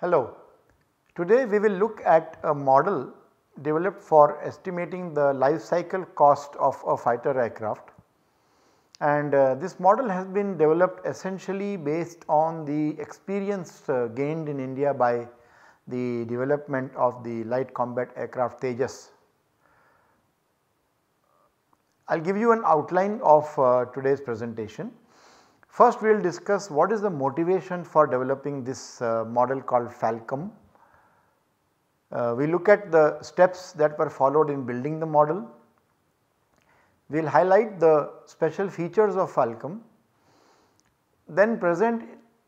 Hello, today we will look at a model developed for estimating the life cycle cost of a fighter aircraft. And uh, this model has been developed essentially based on the experience uh, gained in India by the development of the light combat aircraft Tejas. I will give you an outline of uh, today's presentation. First we will discuss what is the motivation for developing this uh, model called Falcom. Uh, we look at the steps that were followed in building the model. We will highlight the special features of Falcom, then present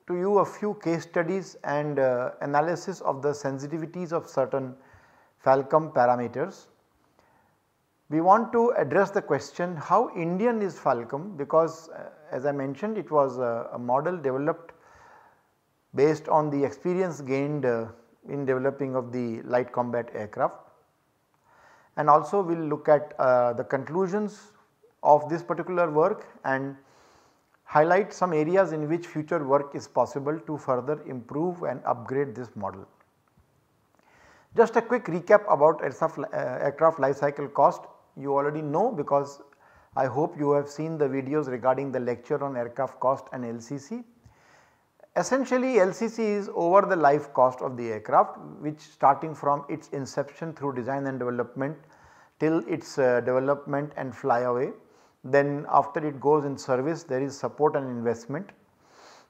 to you a few case studies and uh, analysis of the sensitivities of certain Falcom parameters. We want to address the question how Indian is Falcom because uh, as I mentioned it was a, a, model developed based on the experience gained uh, in developing of the light combat aircraft and also we will look at uh, the conclusions of this particular work and highlight some areas in which future work is possible to further improve and upgrade this model. Just a quick recap about aircraft life cycle cost you already know because I hope you have seen the videos regarding the lecture on aircraft cost and LCC. Essentially LCC is over the life cost of the aircraft which starting from its inception through design and development till its uh, development and flyaway. Then after it goes in service there is support and investment.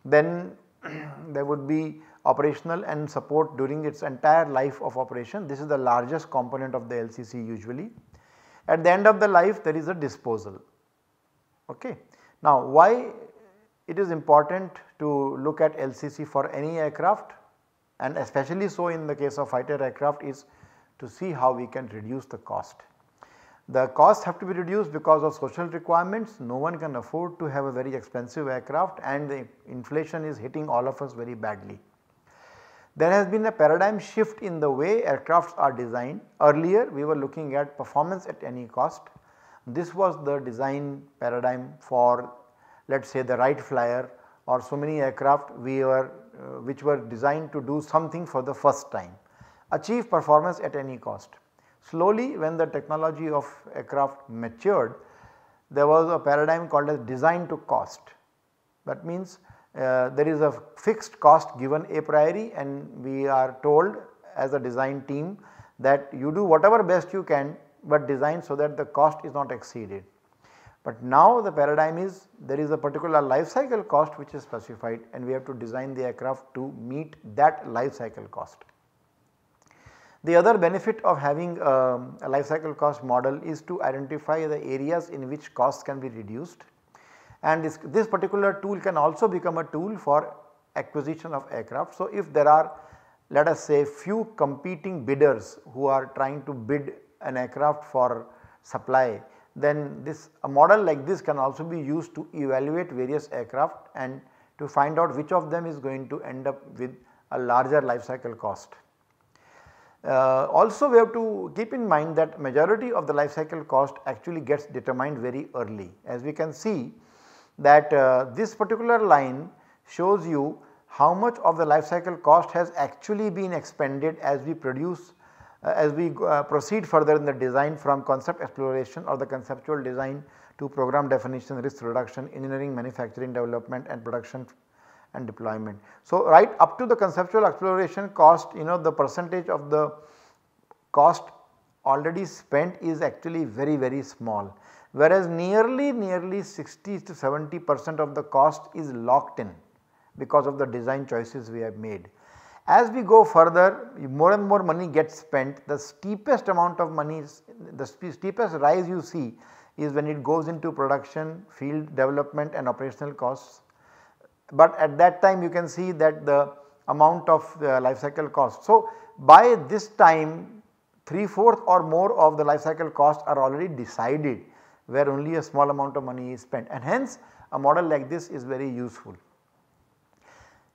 Then there would be operational and support during its entire life of operation. This is the largest component of the LCC usually. At the end of the life there is a disposal. Okay. Now why it is important to look at LCC for any aircraft and especially so in the case of fighter aircraft is to see how we can reduce the cost. The costs have to be reduced because of social requirements no one can afford to have a very expensive aircraft and the inflation is hitting all of us very badly. There has been a paradigm shift in the way aircrafts are designed. Earlier we were looking at performance at any cost. This was the design paradigm for let us say the Wright Flyer or so many aircraft we were uh, which were designed to do something for the first time, achieve performance at any cost. Slowly when the technology of aircraft matured there was a paradigm called as design to cost. That means uh, there is a fixed cost given a priori and we are told as a design team that you do whatever best you can but design so that the cost is not exceeded. But now the paradigm is there is a particular life cycle cost which is specified and we have to design the aircraft to meet that life cycle cost. The other benefit of having um, a life cycle cost model is to identify the areas in which costs can be reduced and this, this particular tool can also become a tool for acquisition of aircraft. So, if there are let us say few competing bidders who are trying to bid an aircraft for supply then this a model like this can also be used to evaluate various aircraft and to find out which of them is going to end up with a larger life cycle cost. Uh, also we have to keep in mind that majority of the life cycle cost actually gets determined very early. As we can see that uh, this particular line shows you how much of the life cycle cost has actually been expended as we produce uh, as we uh, proceed further in the design from concept exploration or the conceptual design to program definition, risk reduction, engineering, manufacturing, development and production and deployment. So, right up to the conceptual exploration cost you know the percentage of the cost already spent is actually very very small whereas nearly nearly 60 to 70 percent of the cost is locked in because of the design choices we have made. As we go further more and more money gets spent the steepest amount of money the steepest rise you see is when it goes into production, field development and operational costs. But at that time you can see that the amount of the life cycle cost. So, by this time 3 fourth or more of the life cycle costs are already decided where only a small amount of money is spent and hence a model like this is very useful.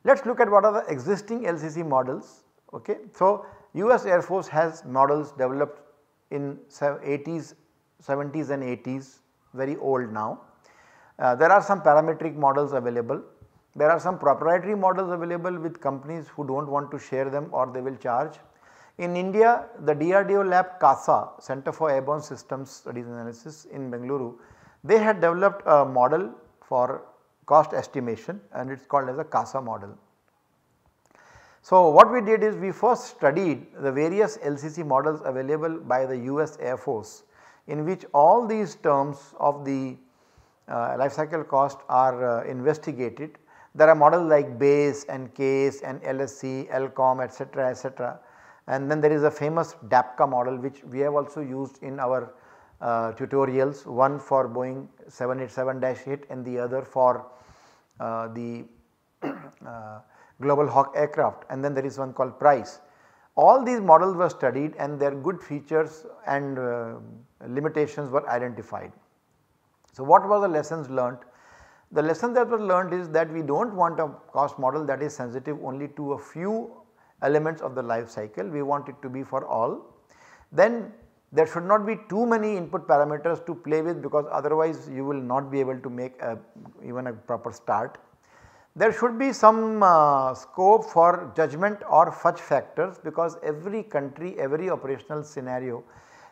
Let us look at what are the existing LCC models. Okay. So, US Air Force has models developed in 80s, 70s and 80s very old now. Uh, there are some parametric models available. There are some proprietary models available with companies who do not want to share them or they will charge. In India the DRDO lab CASSA Center for Airborne Systems Studies Analysis in Bengaluru they had developed a model for cost estimation and it is called as a CASSA model. So, what we did is we first studied the various LCC models available by the US Air Force in which all these terms of the uh, life cycle cost are uh, investigated. There are models like BASE and CASE and LSC, LCOM etc., etc. and then there is a famous DAPCA model which we have also used in our uh, tutorials one for Boeing 787-8 and the other for uh, the uh, Global Hawk aircraft and then there is one called Price. All these models were studied and their good features and uh, limitations were identified. So, what were the lessons learnt? The lesson that was learned is that we do not want a cost model that is sensitive only to a few elements of the life cycle, we want it to be for all. Then there should not be too many input parameters to play with because otherwise you will not be able to make a, even a proper start. There should be some uh, scope for judgment or fudge factors because every country, every operational scenario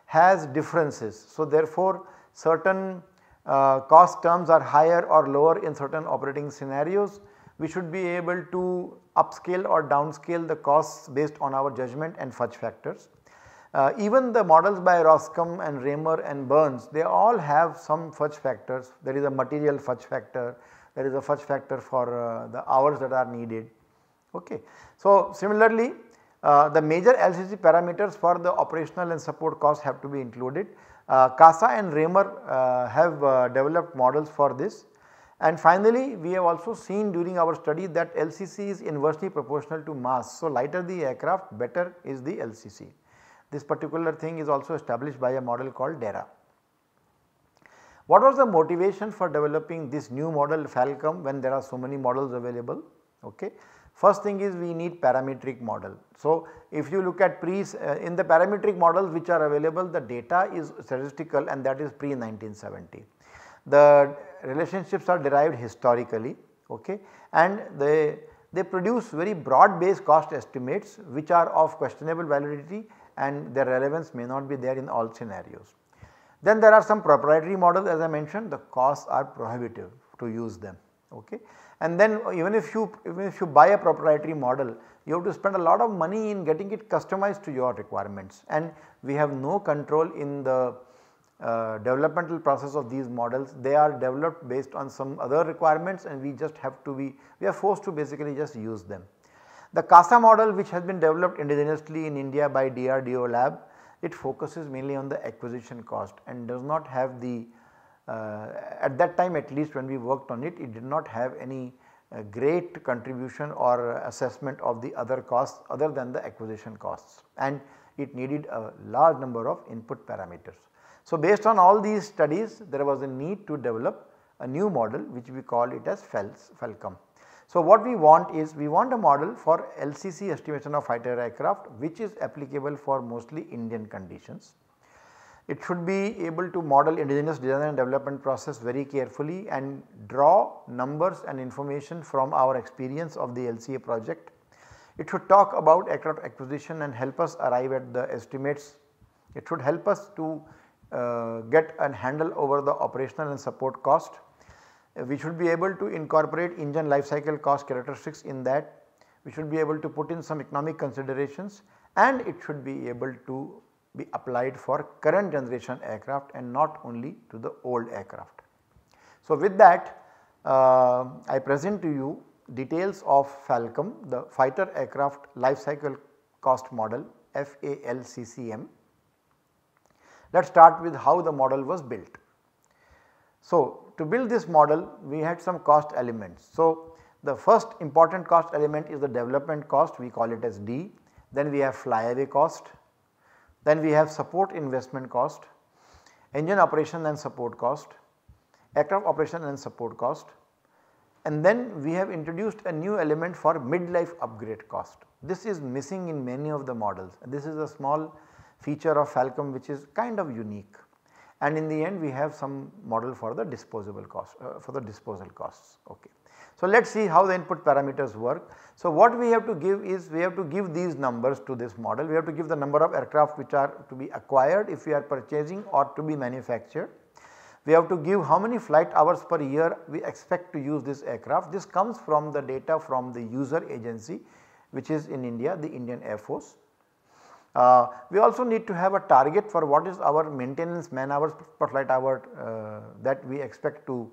has differences. So, therefore, certain uh, cost terms are higher or lower in certain operating scenarios. We should be able to upscale or downscale the costs based on our judgment and fudge factors. Uh, even the models by Roskam and Raymer and Burns they all have some fudge factors there is a material fudge factor, there is a fudge factor for uh, the hours that are needed. Okay. So, similarly uh, the major LCC parameters for the operational and support costs have to be included. Uh, CASSA and Raymer uh, have uh, developed models for this and finally we have also seen during our study that LCC is inversely proportional to mass. So, lighter the aircraft better is the LCC. This particular thing is also established by a model called DARA. What was the motivation for developing this new model Falcom when there are so many models available? Okay. First thing is we need parametric model. So, if you look at pre uh, in the parametric models which are available the data is statistical and that is pre 1970. The relationships are derived historically okay, and they, they produce very broad based cost estimates which are of questionable validity and their relevance may not be there in all scenarios. Then there are some proprietary models as I mentioned the costs are prohibitive to use them okay. And then even if you even if you buy a proprietary model you have to spend a lot of money in getting it customized to your requirements and we have no control in the uh, developmental process of these models they are developed based on some other requirements and we just have to be we are forced to basically just use them. The CASSA model which has been developed indigenously in India by DRDO lab, it focuses mainly on the acquisition cost and does not have the at that time at least when we worked on it, it did not have any uh, great contribution or assessment of the other costs other than the acquisition costs and it needed a large number of input parameters. So, based on all these studies there was a need to develop a new model which we call it as FELS, FELCOM. So, what we want is we want a model for LCC estimation of fighter aircraft which is applicable for mostly Indian conditions. It should be able to model indigenous design and development process very carefully and draw numbers and information from our experience of the LCA project. It should talk about aircraft acquisition and help us arrive at the estimates. It should help us to uh, get a handle over the operational and support cost we should be able to incorporate engine life cycle cost characteristics in that. We should be able to put in some economic considerations and it should be able to be applied for current generation aircraft and not only to the old aircraft. So, with that uh, I present to you details of Falcom the fighter aircraft life cycle cost model FALCCM. Let us start with how the model was built. So, to build this model we had some cost elements. So, the first important cost element is the development cost we call it as D, then we have flyaway cost, then we have support investment cost, engine operation and support cost, aircraft operation and support cost and then we have introduced a new element for midlife upgrade cost. This is missing in many of the models. This is a small feature of Falcom which is kind of unique and in the end we have some model for the disposable cost uh, for the disposal costs. Okay. So, let us see how the input parameters work. So, what we have to give is we have to give these numbers to this model. We have to give the number of aircraft which are to be acquired if we are purchasing or to be manufactured. We have to give how many flight hours per year we expect to use this aircraft. This comes from the data from the user agency which is in India the Indian Air Force. Uh, we also need to have a target for what is our maintenance man hours per flight hour uh, that we expect to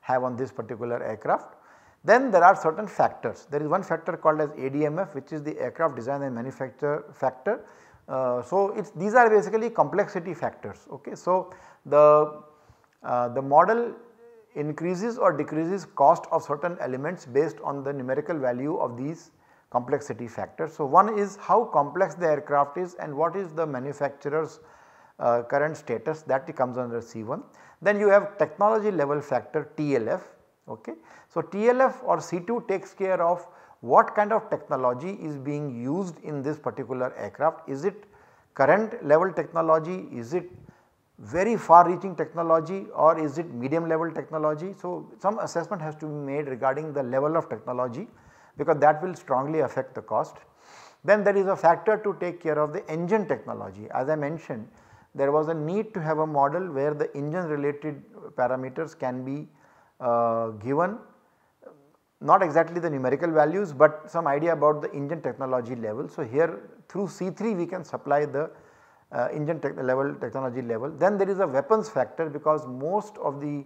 have on this particular aircraft. Then there are certain factors. There is one factor called as ADMF which is the aircraft design and manufacture factor. Uh, so, these are basically complexity factors. Okay. So, the, uh, the model increases or decreases cost of certain elements based on the numerical value of these complexity factors. So, one is how complex the aircraft is and what is the manufacturer's uh, current status that comes under C1. Then you have technology level factor TLF. Okay. So, TLF or C2 takes care of what kind of technology is being used in this particular aircraft. Is it current level technology? Is it very far reaching technology or is it medium level technology? So, some assessment has to be made regarding the level of technology because that will strongly affect the cost. Then there is a factor to take care of the engine technology. As I mentioned there was a need to have a model where the engine related parameters can be uh, given not exactly the numerical values but some idea about the engine technology level. So, here through C3 we can supply the uh, engine te level technology level. Then there is a weapons factor because most of the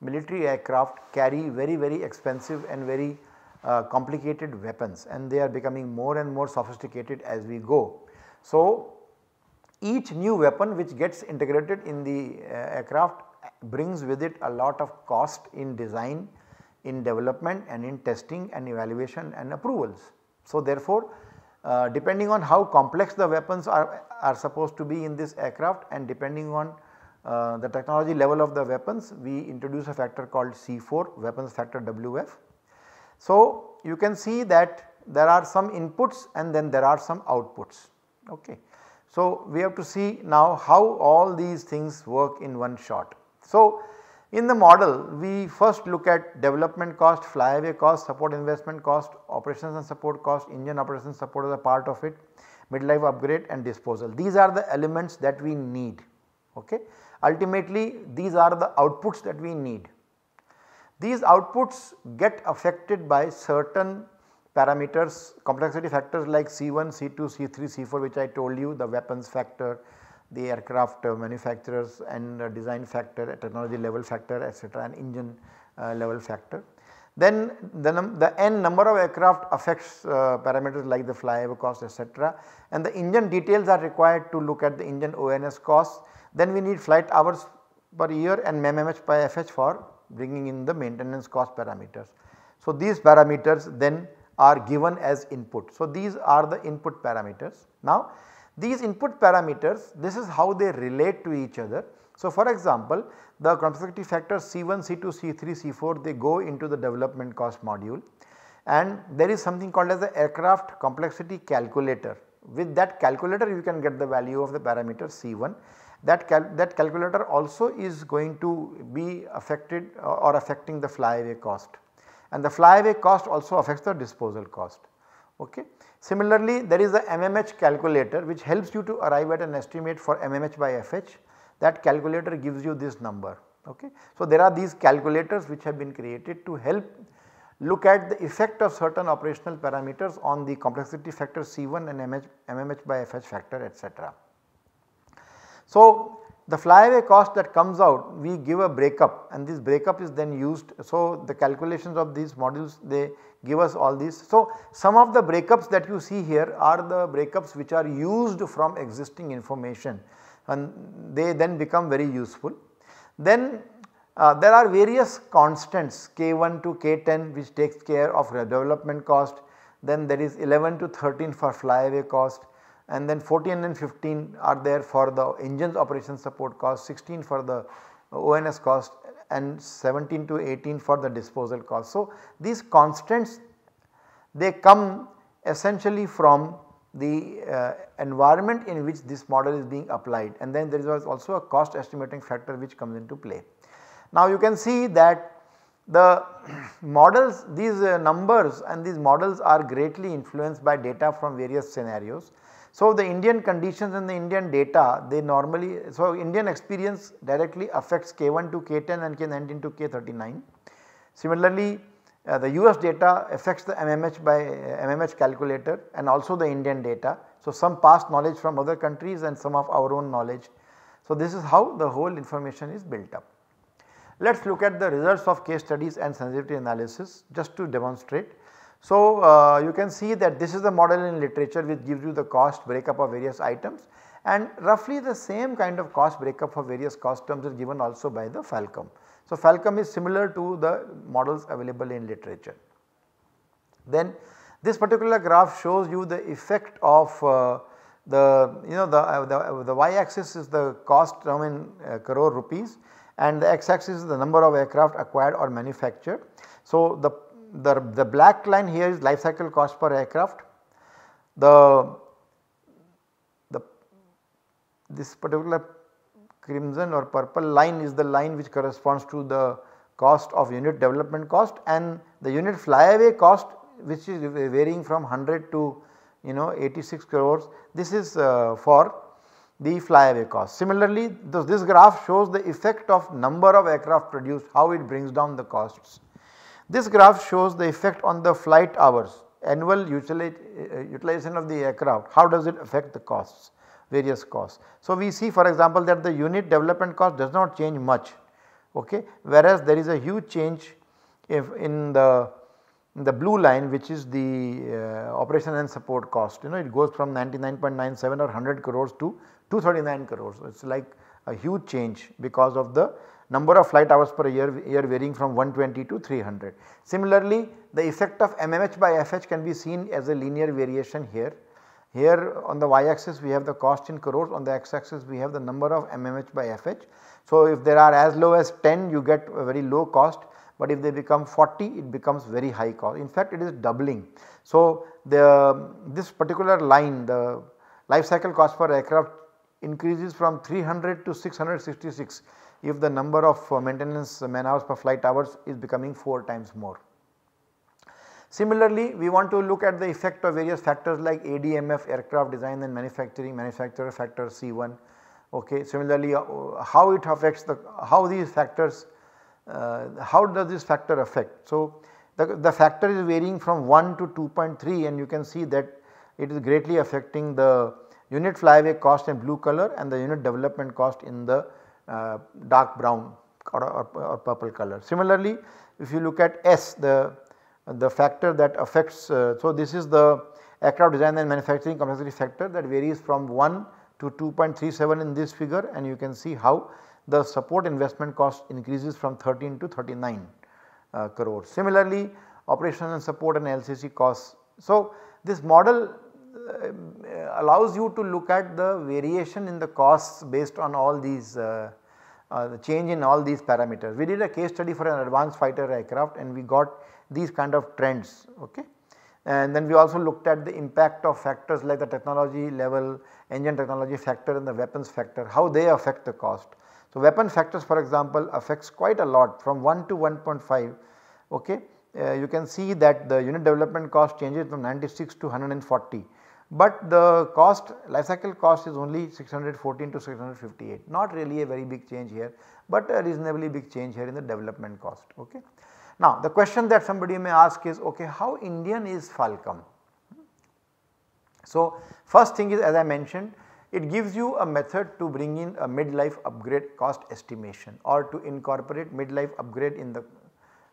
military aircraft carry very very expensive and very uh, complicated weapons and they are becoming more and more sophisticated as we go. So, each new weapon which gets integrated in the uh, aircraft brings with it a lot of cost in design, in development and in testing and evaluation and approvals. So, therefore, uh, depending on how complex the weapons are, are supposed to be in this aircraft and depending on uh, the technology level of the weapons we introduce a factor called C4 weapons factor WF so, you can see that there are some inputs and then there are some outputs. Okay. So, we have to see now how all these things work in one shot. So, in the model we first look at development cost, flyaway cost, support investment cost, operations and support cost, engine operations support as a part of it, midlife upgrade and disposal. These are the elements that we need. Okay. Ultimately these are the outputs that we need. These outputs get affected by certain parameters complexity factors like C1, C2, C3, C4 which I told you the weapons factor, the aircraft uh, manufacturers and uh, design factor, technology level factor etc. and engine uh, level factor. Then the, the n number of aircraft affects uh, parameters like the flyaway cost etc. and the engine details are required to look at the engine ONS costs. Then we need flight hours per year and mmh by FH for bringing in the maintenance cost parameters. So, these parameters then are given as input. So, these are the input parameters. Now, these input parameters this is how they relate to each other. So, for example, the complexity factors C1, C2, C3, C4 they go into the development cost module and there is something called as the aircraft complexity calculator. With that calculator you can get the value of the parameter C1 that, cal that calculator also is going to be affected uh, or affecting the flyaway cost and the flyaway cost also affects the disposal cost. Okay. Similarly, there is the MMH calculator which helps you to arrive at an estimate for MMH by FH that calculator gives you this number. Okay. So, there are these calculators which have been created to help look at the effect of certain operational parameters on the complexity factor C1 and MH, MMH by FH factor etc. So, the flyaway cost that comes out we give a breakup and this breakup is then used. So, the calculations of these modules they give us all these. So, some of the breakups that you see here are the breakups which are used from existing information and they then become very useful. Then uh, there are various constants k1 to k10 which takes care of development cost, then there is 11 to 13 for flyaway cost, and then 14 and 15 are there for the engines operation support cost, 16 for the ONS cost and 17 to 18 for the disposal cost. So, these constants they come essentially from the uh, environment in which this model is being applied and then there is also a cost estimating factor which comes into play. Now you can see that the models these uh, numbers and these models are greatly influenced by data from various scenarios. So the Indian conditions and the Indian data they normally so Indian experience directly affects K1 to K10 and K19 to K39. Similarly uh, the US data affects the MMH by uh, MMH calculator and also the Indian data. So some past knowledge from other countries and some of our own knowledge. So this is how the whole information is built up. Let us look at the results of case studies and sensitivity analysis just to demonstrate. So, uh, you can see that this is the model in literature which gives you the cost breakup of various items and roughly the same kind of cost breakup for various cost terms is given also by the Falcom. So, Falcom is similar to the models available in literature. Then this particular graph shows you the effect of uh, the you know the, uh, the, the y axis is the cost term in uh, crore rupees and the x axis is the number of aircraft acquired or manufactured. So, the, the, the black line here is life cycle cost per aircraft. The, the this particular crimson or purple line is the line which corresponds to the cost of unit development cost and the unit flyaway cost which is varying from 100 to you know 86 crores this is uh, for the flyaway cost. Similarly, this, this graph shows the effect of number of aircraft produced, how it brings down the costs. This graph shows the effect on the flight hours, annual uh, utilization of the aircraft, how does it affect the costs, various costs. So, we see for example that the unit development cost does not change much, okay, whereas there is a huge change if in the the blue line which is the uh, operation and support cost you know it goes from 99.97 or 100 crores to 239 crores. It is like a huge change because of the number of flight hours per year, year varying from 120 to 300. Similarly, the effect of MMH by FH can be seen as a linear variation here. Here on the y axis we have the cost in crores, on the x axis we have the number of MMH by FH. So, if there are as low as 10 you get a very low cost, but if they become 40 it becomes very high cost. In fact, it is doubling. So, the this particular line the life cycle cost per aircraft increases from 300 to 666 if the number of uh, maintenance man hours per flight hours is becoming 4 times more. Similarly, we want to look at the effect of various factors like ADMF aircraft design and manufacturing manufacturer factor C1. Okay. Similarly, uh, how it affects the how these factors uh, how does this factor affect. So, the, the factor is varying from 1 to 2.3 and you can see that it is greatly affecting the unit flyaway cost in blue color and the unit development cost in the uh, dark brown or, or, or, purple color. Similarly, if you look at S the, the factor that affects, uh, so this is the aircraft design and manufacturing complexity factor that varies from 1 to 2.37 in this figure and you can see how the support investment cost increases from 13 to 39 uh, crores. Similarly, operation and support and LCC costs. So, this model allows you to look at the variation in the costs based on all these uh, uh, the change in all these parameters. We did a case study for an advanced fighter aircraft and we got these kind of trends okay. And then we also looked at the impact of factors like the technology level, engine technology factor and the weapons factor, how they affect the cost. So, weapon factors for example affects quite a lot from 1 to 1.5 okay. Uh, you can see that the unit development cost changes from 96 to 140 but the cost life cycle cost is only 614 to 658 not really a very big change here but a reasonably big change here in the development cost okay. Now the question that somebody may ask is okay how Indian is Falcom? So first thing is as I mentioned it gives you a method to bring in a midlife upgrade cost estimation or to incorporate midlife upgrade in the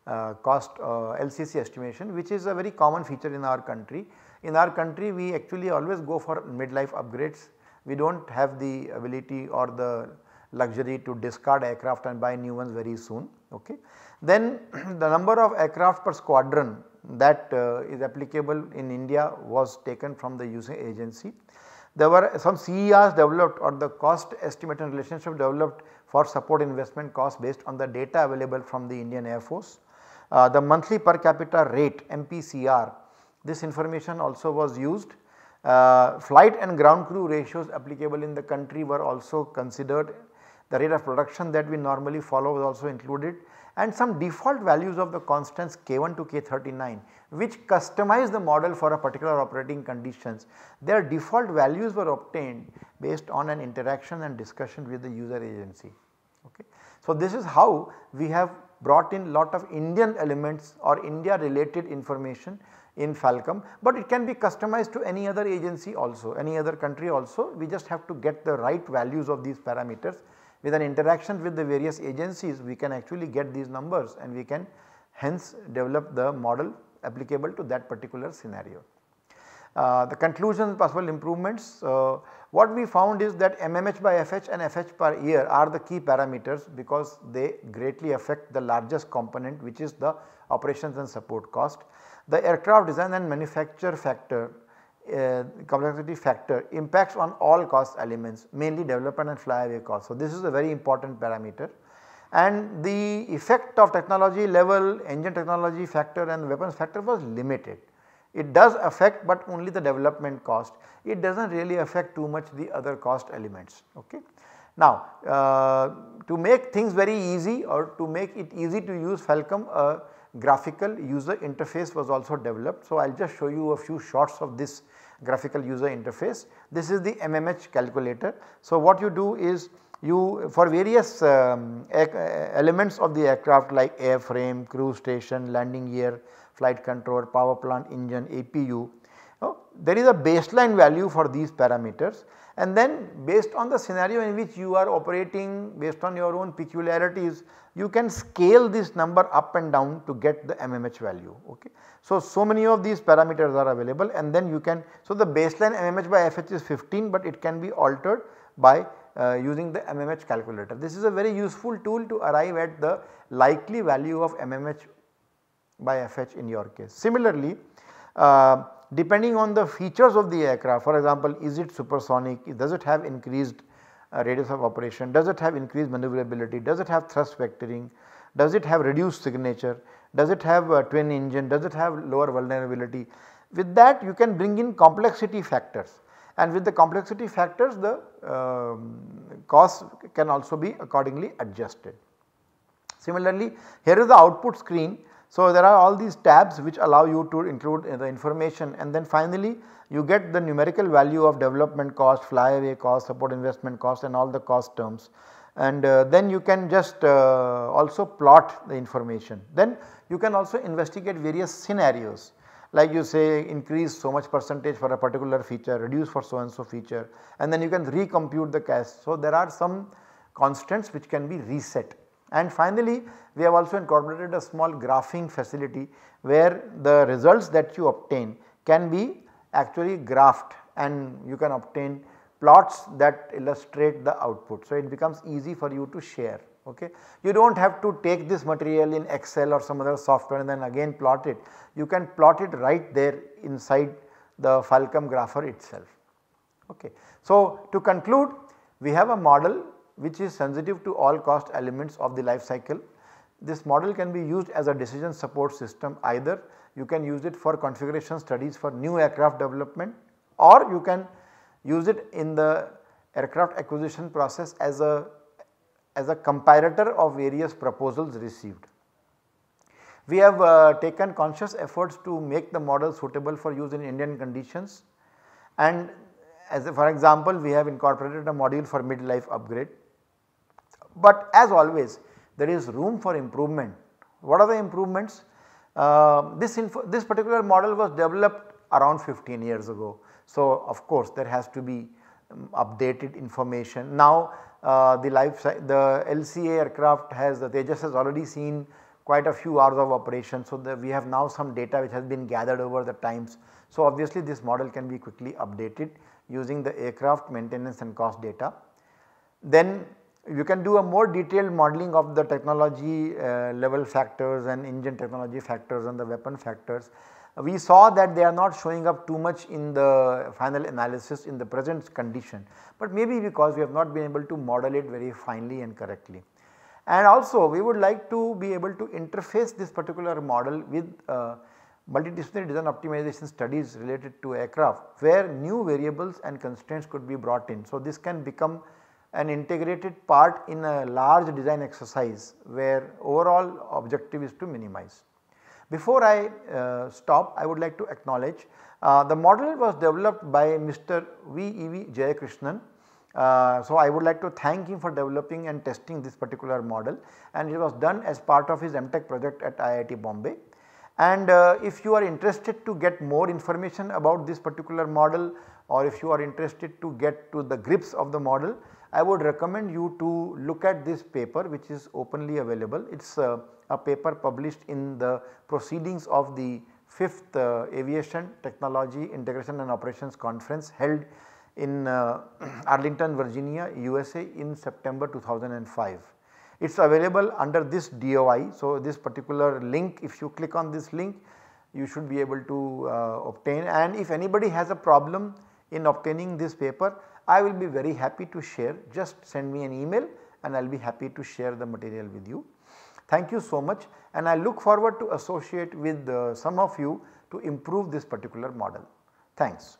uh, cost uh, LCC estimation which is a very common feature in our country in our country we actually always go for midlife upgrades. We do not have the ability or the luxury to discard aircraft and buy new ones very soon. Okay. Then the number of aircraft per squadron that uh, is applicable in India was taken from the using agency. There were some CERs developed or the cost estimate and relationship developed for support investment cost based on the data available from the Indian Air Force. Uh, the monthly per capita rate MPCR This information also was used. Uh, flight and ground crew ratios applicable in the country were also considered. The rate of production that we normally follow was also included and some default values of the constants K1 to K39 which customize the model for a particular operating conditions. Their default values were obtained based on an interaction and discussion with the user agency. Okay. So, this is how we have brought in lot of Indian elements or India related information in Falcom, but it can be customized to any other agency also, any other country also. We just have to get the right values of these parameters with an interaction with the various agencies we can actually get these numbers and we can hence develop the model applicable to that particular scenario. Uh, the conclusion possible improvements uh, what we found is that MMH by FH and FH per year are the key parameters because they greatly affect the largest component which is the operations and support cost. The aircraft design and manufacture factor uh, complexity factor impacts on all cost elements mainly development and flyaway cost. So, this is a very important parameter and the effect of technology level engine technology factor and weapons factor was limited. It does affect but only the development cost, it does not really affect too much the other cost elements. Okay. Now, uh, to make things very easy or to make it easy to use Falcom a graphical user interface was also developed. So, I will just show you a few shots of this graphical user interface. This is the MMH calculator. So, what you do is you for various um, elements of the aircraft like airframe, crew station, landing gear, flight control, power plant, engine, APU, oh, there is a baseline value for these parameters and then based on the scenario in which you are operating based on your own peculiarities you can scale this number up and down to get the MMH value okay. So, so many of these parameters are available and then you can, so the baseline MMH by FH is 15 but it can be altered by uh, using the MMH calculator. This is a very useful tool to arrive at the likely value of MMH by FH in your case. Similarly, uh, depending on the features of the aircraft for example is it supersonic, does it have increased uh, radius of operation, does it have increased maneuverability, does it have thrust vectoring, does it have reduced signature, does it have a twin engine, does it have lower vulnerability. With that you can bring in complexity factors and with the complexity factors the um, cost can also be accordingly adjusted. Similarly, here is the output screen. So, there are all these tabs which allow you to include the information and then finally you get the numerical value of development cost, flyaway cost, support investment cost and all the cost terms and uh, then you can just uh, also plot the information. Then you can also investigate various scenarios like you say increase so much percentage for a particular feature, reduce for so and so feature and then you can recompute the cash. So, there are some constants which can be reset. And finally, we have also incorporated a small graphing facility where the results that you obtain can be actually graphed and you can obtain plots that illustrate the output. So, it becomes easy for you to share okay. You do not have to take this material in Excel or some other software and then again plot it. You can plot it right there inside the Falcom grapher itself. Okay. So, to conclude we have a model which is sensitive to all cost elements of the life cycle. This model can be used as a decision support system either you can use it for configuration studies for new aircraft development or you can use it in the aircraft acquisition process as a as a comparator of various proposals received. We have uh, taken conscious efforts to make the model suitable for use in Indian conditions and as a, for example we have incorporated a module for mid-life upgrade. But as always there is room for improvement. What are the improvements? Uh, this, this particular model was developed around 15 years ago. So, of course there has to be um, updated information. Now uh, the life the LCA aircraft has the Tejas has already seen quite a few hours of operation. So, we have now some data which has been gathered over the times. So, obviously this model can be quickly updated using the aircraft maintenance and cost data. Then you can do a more detailed modeling of the technology uh, level factors and engine technology factors and the weapon factors we saw that they are not showing up too much in the final analysis in the present condition, but maybe because we have not been able to model it very finely and correctly. And also we would like to be able to interface this particular model with uh, multidisciplinary design optimization studies related to aircraft where new variables and constraints could be brought in. So, this can become an integrated part in a large design exercise where overall objective is to minimize. Before I uh, stop I would like to acknowledge uh, the model was developed by Mr. V. E. V. Jayakrishnan. Uh, so, I would like to thank him for developing and testing this particular model and it was done as part of his MTech project at IIT Bombay. And uh, if you are interested to get more information about this particular model or if you are interested to get to the grips of the model, I would recommend you to look at this paper which is openly available. It is uh, a paper published in the proceedings of the 5th uh, Aviation Technology Integration and Operations Conference held in uh, Arlington, Virginia, USA in September 2005. It is available under this DOI. So, this particular link if you click on this link you should be able to uh, obtain and if anybody has a problem in obtaining this paper I will be very happy to share just send me an email and I will be happy to share the material with you. Thank you so much and I look forward to associate with uh, some of you to improve this particular model. Thanks.